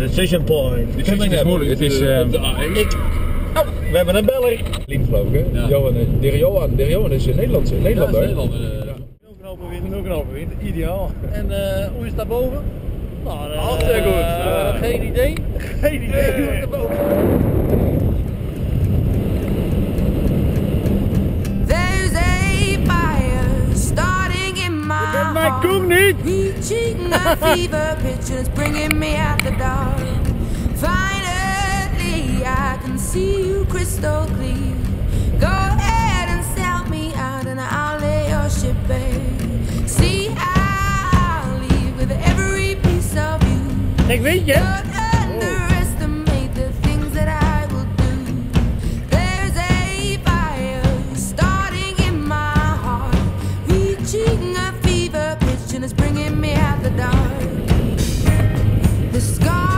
Decision point. Het is moeilijk. Het is... eh, Oh, we hebben een beller. Lien geloof ik, hè? Ja. Johan, eh, de Johan, de Johan is een Nederlandse, ja, Nederlander. hè? Nederland. eh, Nul knopen wind, nul knopen wind. Ideaal. En eh, hoe is het daarboven? Nou, Hartstikke goed. Geen idee. Geen idee hoe het erboven my Kent mijn heart. koek niet. Reaching a fever pitch and it's bringing me out the dark. Finally, I can see you crystal clear. Go ahead and sell me out and I'll lay your ship bare. See, I'll leave with every piece of you. Ik weet je. at the dark. The sky.